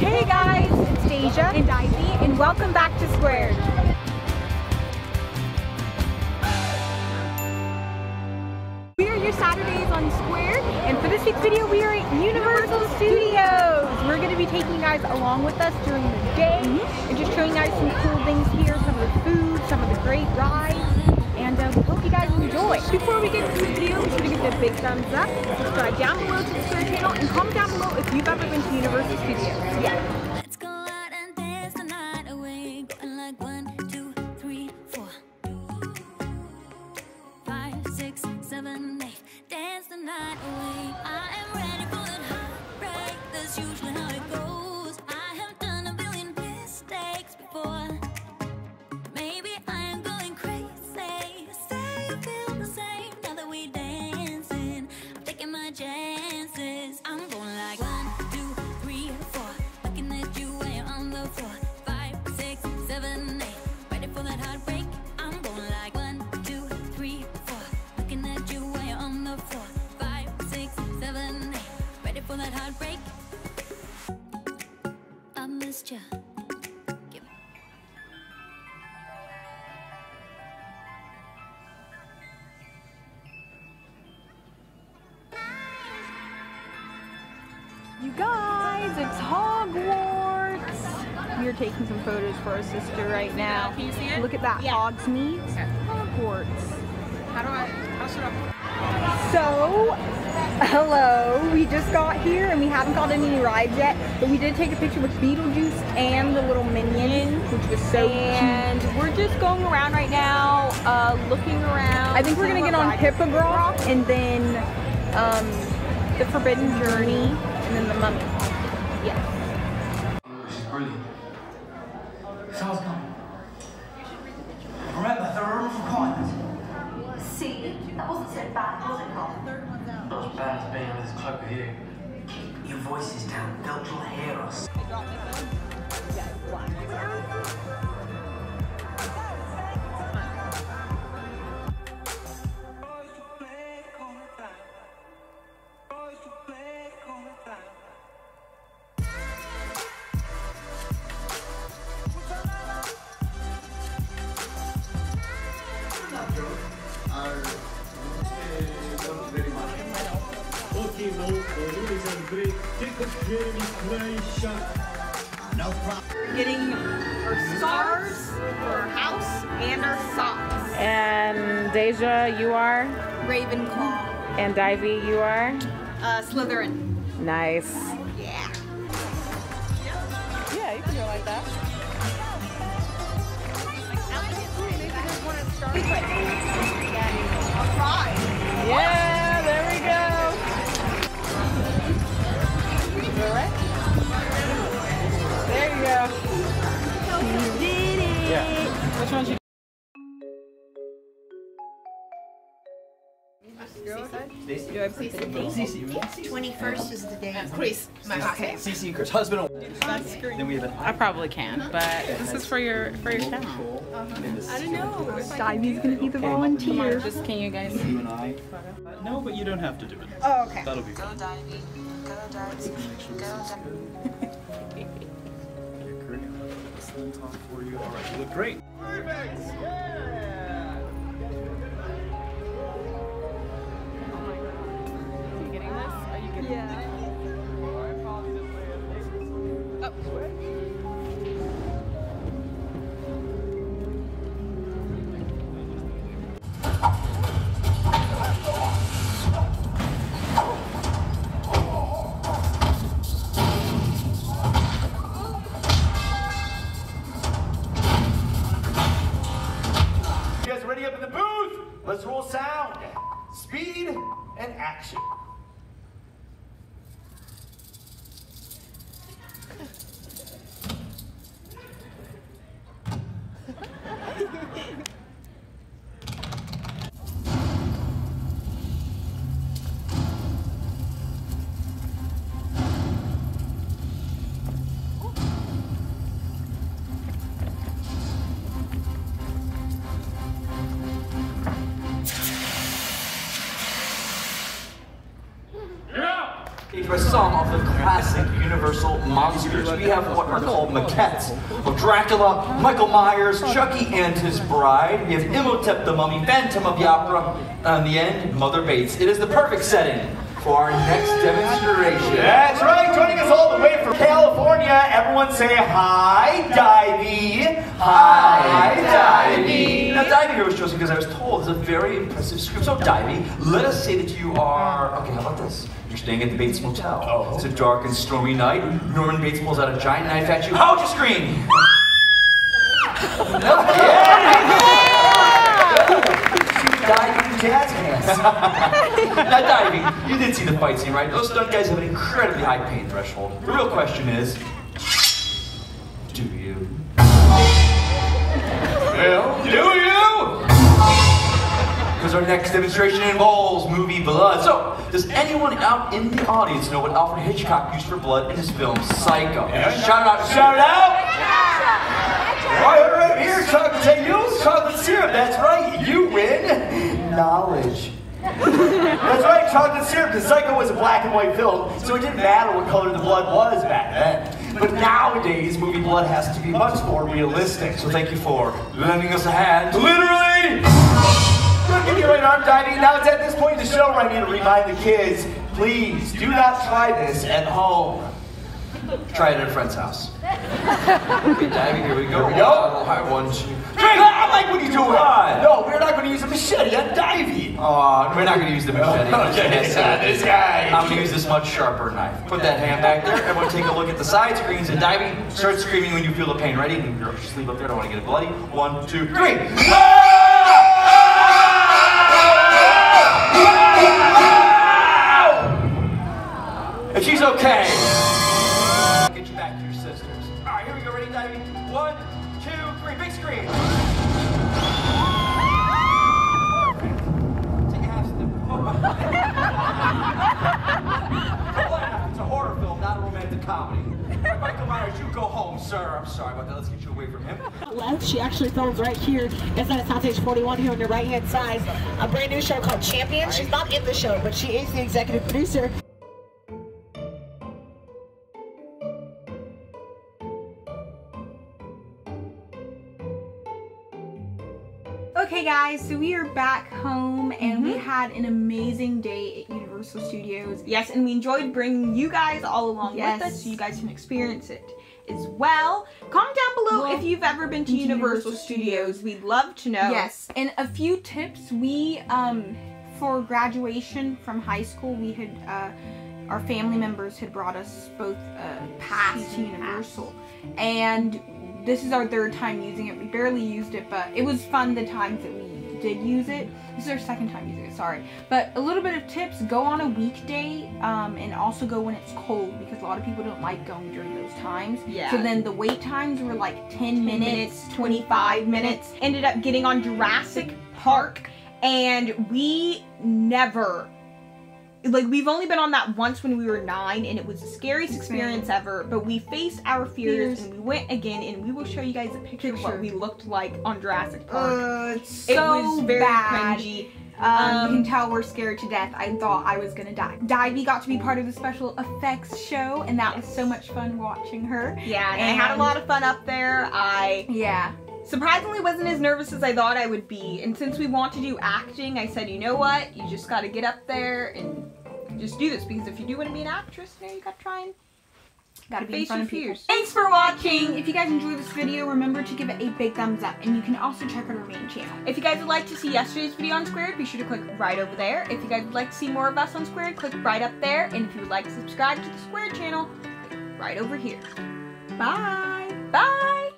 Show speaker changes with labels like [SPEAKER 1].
[SPEAKER 1] Hey guys, it's Deja and Di-V, and welcome back to Squared. We are your Saturdays on Squared, and for this week's video, we are at Universal Studios. We're going to be taking you guys along with us during the day and just showing you guys some cool things here, some of the food, some of the great rides, hope you guys enjoy. Before we get into the video, be sure to give it a big thumbs up, subscribe down below to the Squared channel, and comment down below if you've ever been to Universal Studios. Yeah.
[SPEAKER 2] Dance the night away. I am ready for heartbreak. That's usually how it goes. You
[SPEAKER 1] guys, it's Hogwarts. We are taking some photos for our sister right now.
[SPEAKER 3] Can you see it?
[SPEAKER 1] Look at that,
[SPEAKER 3] Yeah.
[SPEAKER 1] Hogsmeade, Hogwarts.
[SPEAKER 3] How do I? How should I?
[SPEAKER 1] So, hello, we just got here and we haven't got any rides yet, but we did take a picture with Beetlejuice and the little minion, which was so
[SPEAKER 3] And
[SPEAKER 1] cute.
[SPEAKER 3] we're just going around right now, uh, looking around.
[SPEAKER 1] I think we're gonna get on Hippogriff and then um, the Forbidden Journey and then the Mummy. Yes.
[SPEAKER 4] This is brilliant. Someone's coming. Remember, there are room kindness.
[SPEAKER 5] See, that wasn't so bad, was it, Rob?
[SPEAKER 4] Not as bad as being with this cloak with you. Your voice is down. They'll hear us.
[SPEAKER 6] Okay, no, ladies and great. Take the Jeremy Croatia.
[SPEAKER 1] We're getting our stars for our house and our socks.
[SPEAKER 3] And Deja, you are,
[SPEAKER 1] Ravenclaw.
[SPEAKER 3] and Di-V, you are.
[SPEAKER 1] Uh, Slytherin.
[SPEAKER 3] Nice.
[SPEAKER 1] Yeah.
[SPEAKER 3] Yeah, you can do it like that. Yeah,
[SPEAKER 1] Do I put?
[SPEAKER 7] Twenty-first is the day.
[SPEAKER 3] Chris.
[SPEAKER 7] Okay.
[SPEAKER 4] CC Chris, husband. Then we have an
[SPEAKER 3] I probably can, but this is for your for your channel.
[SPEAKER 1] I don't know. Ivy's gonna be the
[SPEAKER 3] Come on,
[SPEAKER 1] volunteer.
[SPEAKER 3] just can you guys?
[SPEAKER 4] you and I. No, but you don't have to do it.
[SPEAKER 1] Oh, okay.
[SPEAKER 4] That'll be fun. Make sure this looks good. Okay, great. This little talk for you. All right, you look great.
[SPEAKER 3] Are
[SPEAKER 8] in the booth? Let's roll sound, speed, and action. Express some of the classic Universal Monsters. We have what are called maquettes of Dracula, Michael Myers, Chucky and his bride. We have Imhotep the Mummy, Phantom of the Opera, and the end, Mother Bates. It is the perfect setting for our next demonstration. That's right, joining us all the way from California. Everyone say hi, Di-V. Hi, Di-V. Now, Di-V here was chosen because I was told it's a very impressive script. So, Di-V, let us say that you are. Okay, how about this? You're staying at the Bates Motel. Oh. It's a dark and stormy night. Norman Bates pulls out a giant knife at you. How would you scream? Di-V jazz hands. now Di-V, you did see the fight scene, right? Those stunt guys have an incredibly high pain threshold. The real question is, Because our next demonstration involves movie blood. So, does anyone out in the audience know what Alfred Hitchcock used for blood in his film Psycho? Shout it out! Shout it out! Right, right here, chocolate. Say, you chocolate syrup. That's right. You win knowledge. That's right, chocolate syrup. Because Psycho was a black and white film, so it didn't matter what color the blood was back then. But nowadays, movie blood has to be much more realistic. So thank you for lending us a hand. Literally. Don't give me right arm Di-V. Now it's at this point in the show where I need to remind the kids, please do not try this at home. Try it at a friend's house. Okay, Di-V, here we go. Here we go. Hi, one, two, three. I like what you're doing. No, we're not going to use a machete on Di-V. Oh, we're not going to use the machete. okay, uh, this guy. I'm going to use this much sharper knife. Put that hand back there. Everyone take a look at the side screens and Di-V. Start screaming when you feel the pain. Ready? Your sleeve up there. I don't want to get it bloody. One, two, three. Okay. Get you back to your sisters. All right, here we go. Ready, Di-V? One, two, three. Big screen. Take a half step. It's a horror film, not a romantic comedy. All right, Michael Myers, you go home, sir. I'm sorry about that. Let's get you away from him.
[SPEAKER 9] left. She actually films right here inside of Soundstage 41 here on your right hand side. A brand new show called Champion. She's not in the show, but she is the executive producer.
[SPEAKER 1] Okay guys, so we are back home and we had an amazing day at Universal Studios. Yes, and we enjoyed bringing you guys all along
[SPEAKER 3] Yes.
[SPEAKER 1] with us so you guys can experience it as well. Comment down below
[SPEAKER 3] Well,
[SPEAKER 1] if you've ever been to Universal,
[SPEAKER 3] Universal
[SPEAKER 1] Studios. We'd love to know.
[SPEAKER 3] Yes.
[SPEAKER 1] And a few tips we um for graduation from high school we had uh our family members had brought us both uh, pass to Universal, and this is our third time using it. We barely used it, but it was fun the times that we did use it. This is our second time using it, sorry. But a little bit of tips: go on a weekday, um, and also go when it's cold because a lot of people don't like going during those times.
[SPEAKER 3] Yeah.
[SPEAKER 1] So then the wait times were like 10 minutes, 25 minutes. Ended up getting on Jurassic Park, and we never like we've only been on that once when we were nine and it was the scariest experience ever but we faced our fears,
[SPEAKER 3] Fears.
[SPEAKER 1] and we went again and we will show you guys a picture, of what we looked like on jurassic park
[SPEAKER 3] Uh, it's
[SPEAKER 1] it was very
[SPEAKER 3] bad.
[SPEAKER 1] cringy
[SPEAKER 3] Um,
[SPEAKER 1] um,
[SPEAKER 3] you can tell we're scared to death. I thought I was gonna die.
[SPEAKER 1] Di-V got to be part of the special effects show and that was so much fun watching her
[SPEAKER 3] Yeah,
[SPEAKER 1] and I had a lot of fun up there I
[SPEAKER 3] Yeah.
[SPEAKER 1] Surprisingly wasn't as nervous as I thought I would be. And since we want to do acting, I said, you know what? You just got to get up there and just do this because if you do want to be an actress, you know, you got to try and
[SPEAKER 3] Gotta be in
[SPEAKER 1] face
[SPEAKER 3] front
[SPEAKER 1] your
[SPEAKER 3] of
[SPEAKER 1] fears. Thanks for watching. If you guys enjoyed this video, remember to give it a big thumbs up, and you can also check out our main channel. If you guys would like to see yesterday's video on Squared, be sure to click right over there. If you guys would like to see more of us on Squared, click right up there. And if you would like to subscribe to the Squared channel, click right over here.
[SPEAKER 3] Bye.
[SPEAKER 1] Bye.